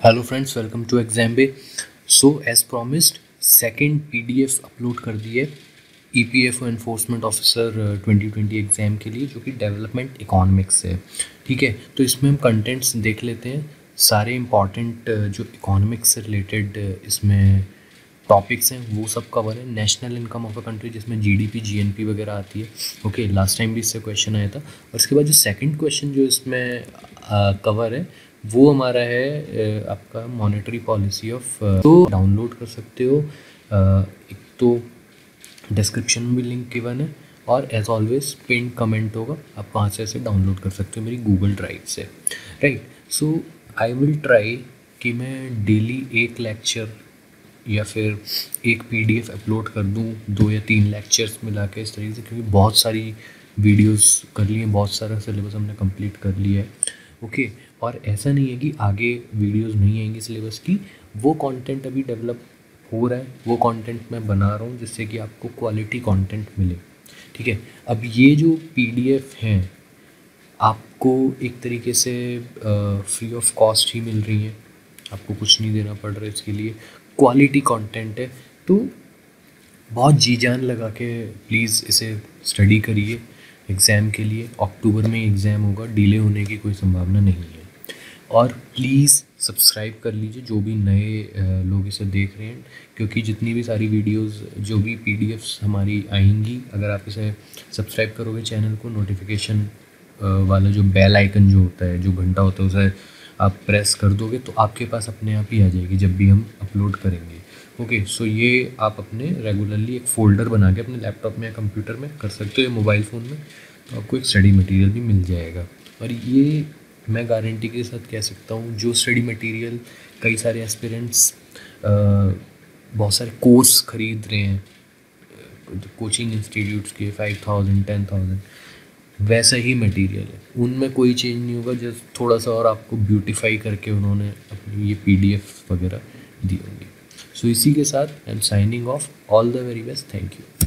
Hello friends welcome to exam bay so as promised second PDF upload कर दी है E P F enforcement officer 2020 exam के लिए, जो कि डेवलपमेंट इकोनॉमिक्स है। ठीक है? तो इसमें हम कंटेंट्स देख लेते हैं। सारे इंपॉर्टेंट जो इकोनॉमिक्स से रिलेटेड इसमें टॉपिक्स हैं, वो सब कवर है। National income of a country जिसमें जीडीपी जीएनपी वगैरह आती है। ओके लास्ट टाइम भी इससे क्वेश्चन आया था। और उसके बाद जो सेकंड क्वेश्चन जो इसमें कवर है वो हमारा है आपका मॉनेटरी पॉलिसी ऑफ़ तो डाउनलोड कर सकते हो। एक तो डिस्क्रिप्शन में भी लिंक गिवन है और एज ऑलवेज पिन कमेंट होगा। आप वहाँ से ऐसे डाउनलोड कर सकते हो मेरी गूगल ड्राइव से। Right so I will try कि मैं डेली एक लेक्चर या फिर एक पीडीएफ अपलोड कर दूँ, दो या तीन लेक्चर्स मिला के इस तरीके से, क्योंकि बहुत सारी वीडियोस कर लिए बहुत सारा सिलेबस हमने कंप्लीट कर लिया है। ओके और ऐसा नहीं है कि आगे वीडियोस नहीं आएँगी सिलेबस की, वो कंटेंट अभी डेवलप हो रहा है, वो कंटेंट मैं बना रहा हूँ जिससे कि आपको क्वालिटी कंटेंट मिले। ठीक है, अब ये जो पीडीएफ हैं, आपको एक तरीके से फ्री ऑफ़ कॉस्ट ही मिल रही हैं। आपको कुछ नहीं देना पड़ रहा है इसके लिए। क्वालिटी कंटेंट है तो बहुत जी जान लगा के प्लीज़ इसे स्टडी करिए। एग्ज़ाम के लिए अक्टूबर में एग्ज़ाम होगा डिले होने की कोई संभावना नहीं है। और प्लीज़ सब्सक्राइब कर लीजिए, जो भी नए लोग इसे देख रहे हैं, क्योंकि जितनी भी सारी वीडियोस जो भी पीडीएफ्स हमारी आएँगी, अगर आप इसे सब्सक्राइब करोगे चैनल को नोटिफिकेशन वाला जो बेल आइकन जो होता है, जो घंटा होता है, उसे आप प्रेस कर दोगे तो आपके पास अपने आप ही आ जाएगी, जब भी हम अपलोड करेंगे। ओके सो ये आप अपने रेगुलरली एक फ़ोल्डर बना के अपने लैपटॉप में या कंप्यूटर में कर सकते हो या मोबाइल फ़ोन में तो आपको एक स्टडी मटेरियल भी मिल जाएगा। और ये मैं गारंटी के साथ कह सकता हूँ, जो स्टडी मटेरियल कई सारे एस्पिरेंट्स बहुत सारे कोर्स खरीद रहे हैं कोचिंग इंस्टीट्यूट्स के फाइव थाउज़ेंड टेन थाउज़ेंड वैसा ही मटेरियल है। उनमें कोई चेंज नहीं होगा जस्ट थोड़ा सा और आपको ब्यूटीफाई करके उन्होंने अपनी ये पीडीएफ वगैरह दी होंगी। सो इसी के साथ I am signing off all the very best thank you